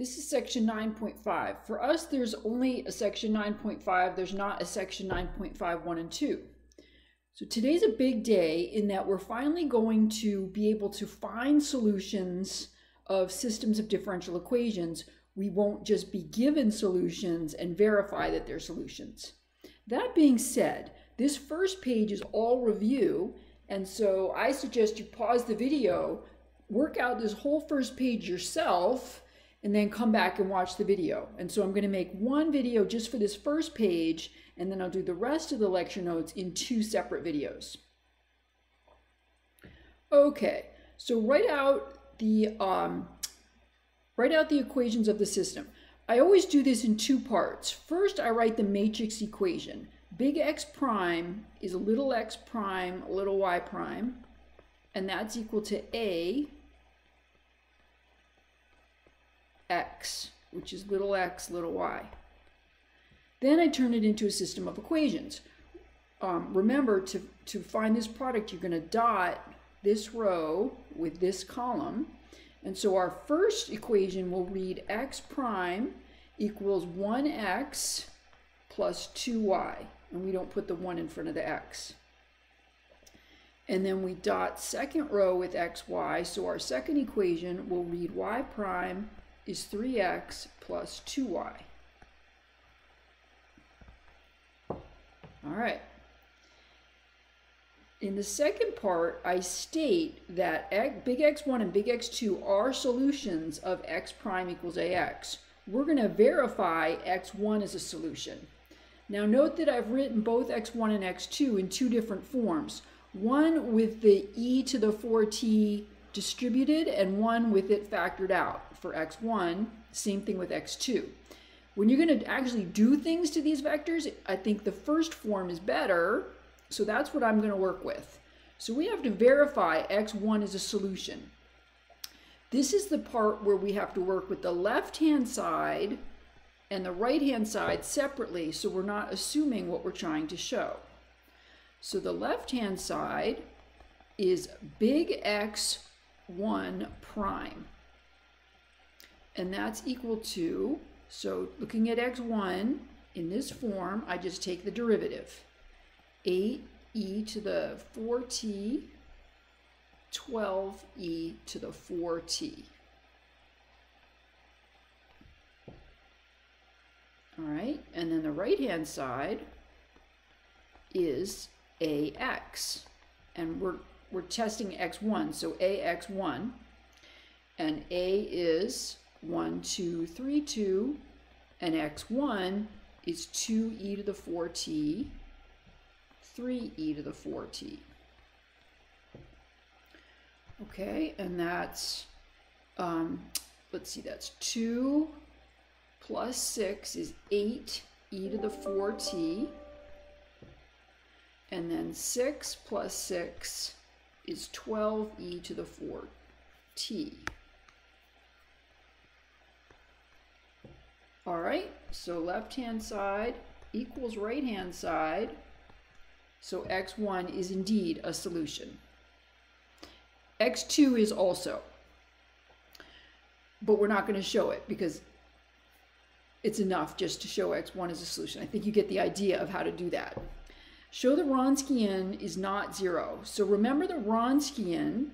This is section 9.5. For us, there's only a section 9.5. There's not a section 9.5 1 and 2. So today's a big day in that we're finally going to be able to find solutions of systems of differential equations. We won't just be given solutions and verify that they're solutions. That being said, this first page is all review, and so I suggest you pause the video, work out this whole first page yourself, and then come back and watch the video. And so I'm going to make one video just for this first page, and then I'll do the rest of the lecture notes in two separate videos. Okay, so write out the um, write out the equations of the system. I always do this in two parts. First, I write the matrix equation. Big X prime is little x prime, little y prime, and that's equal to A x, which is little x, little y. Then I turn it into a system of equations. Um, remember, to, to find this product, you're going to dot this row with this column. And so our first equation will read x prime equals 1x plus 2y. And we don't put the 1 in front of the x. And then we dot second row with xy. So our second equation will read y prime is 3x plus 2y. All right. In the second part, I state that big X1 and big X2 are solutions of x prime equals ax. We're going to verify x1 is a solution. Now note that I've written both x1 and x2 in two different forms. One with the e to the 4t distributed and one with it factored out for x1, same thing with x2. When you're going to actually do things to these vectors, I think the first form is better, so that's what I'm going to work with. So we have to verify x1 is a solution. This is the part where we have to work with the left-hand side and the right-hand side separately, so we're not assuming what we're trying to show. So the left-hand side is big X1 prime and that's equal to, so looking at x1 in this form, I just take the derivative. 8e to the 4t, 12e to the 4t. All right, and then the right-hand side is ax, and we're, we're testing x1, so ax1, and a is 1, 2, 3, 2, and x1 is 2e to the 4t, 3e to the 4t. Okay, and that's, um, let's see, that's 2 plus 6 is 8e to the 4t. And then 6 plus 6 is 12e to the 4t. All right, so left-hand side equals right-hand side. So x1 is indeed a solution. x2 is also, but we're not going to show it because it's enough just to show x1 is a solution. I think you get the idea of how to do that. Show the Wronskian is not zero. So remember the Wronskian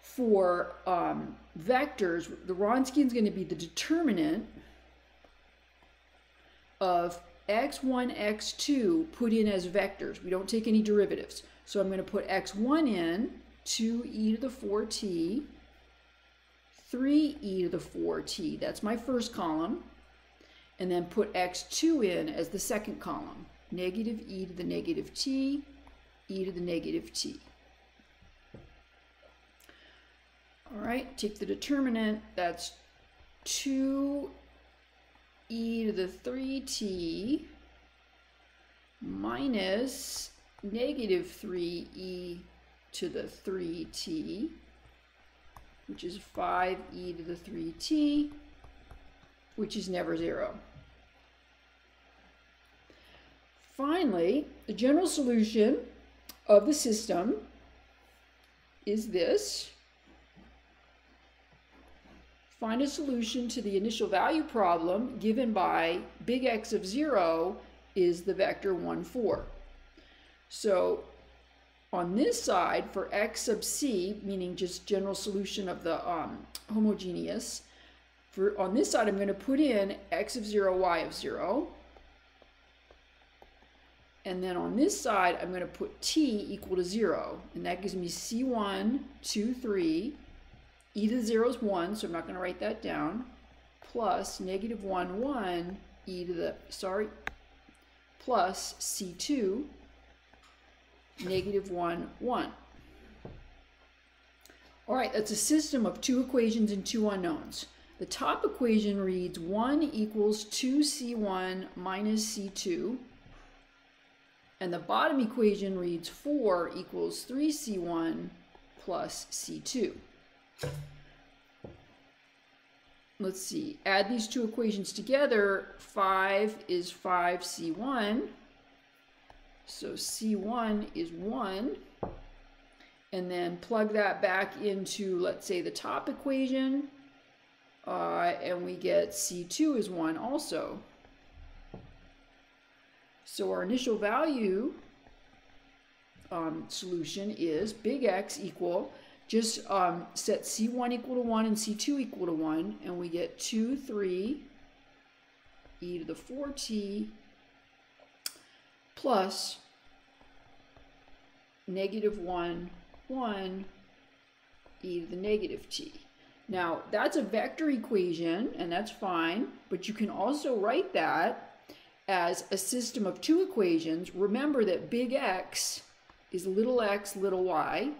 for um, vectors, the Wronskian is going to be the determinant of x1, x2 put in as vectors. We don't take any derivatives. So I'm going to put x1 in, 2e to the 4t, 3e to the 4t. That's my first column. And then put x2 in as the second column. Negative e to the negative t, e to the negative t. All right, take the determinant. That's 2 e to the 3t minus negative 3e to the 3t, which is 5e to the 3t, which is never zero. Finally, the general solution of the system is this. Find a solution to the initial value problem given by big X of 0 is the vector 1, 4. So on this side, for x sub c, meaning just general solution of the um, homogeneous, for on this side I'm going to put in x of 0, y of 0. And then on this side, I'm going to put t equal to 0. And that gives me c1, 2, 3. E to the 0 is 1, so I'm not going to write that down. Plus negative 1, 1, e to the, sorry, plus c2, negative 1, 1. All right, that's a system of two equations and two unknowns. The top equation reads 1 equals 2c1 minus c2. And the bottom equation reads 4 equals 3c1 plus c2. Let's see, add these two equations together. 5 is 5c1 so C1 is 1. And then plug that back into, let's say, the top equation. Uh, and we get C2 is 1 also. So our initial value um, solution is big X equal, just um, set C1 equal to 1 and C2 equal to 1, and we get 2, 3, e to the 4t plus negative 1, 1, e to the negative t. Now, that's a vector equation, and that's fine, but you can also write that as a system of two equations. Remember that big X is little x, little y.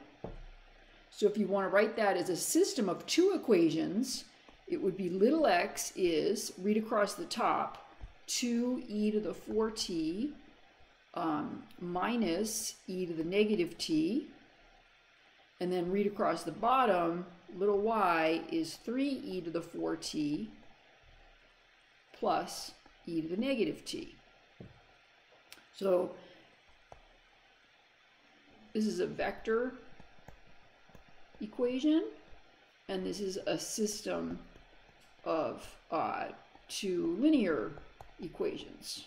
So if you want to write that as a system of two equations, it would be little x is, read across the top, 2e to the 4t um, minus e to the negative t. And then read across the bottom, little y is 3e to the 4t plus e to the negative t. So this is a vector equation, and this is a system of uh, two linear equations.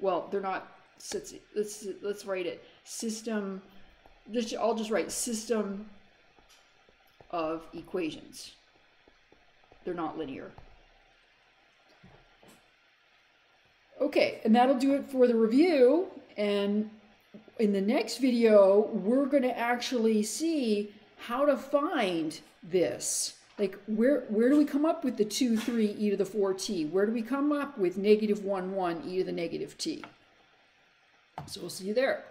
Well, they're not let's let's let's write it system just I'll just write system of equations they're not linear okay and that'll do it for the review and in the next video we're going to actually see how to find this. Like where where do we come up with the 2 3 e to the 4t where do we come up with negative 1 1 e to the negative t? So we'll see you there.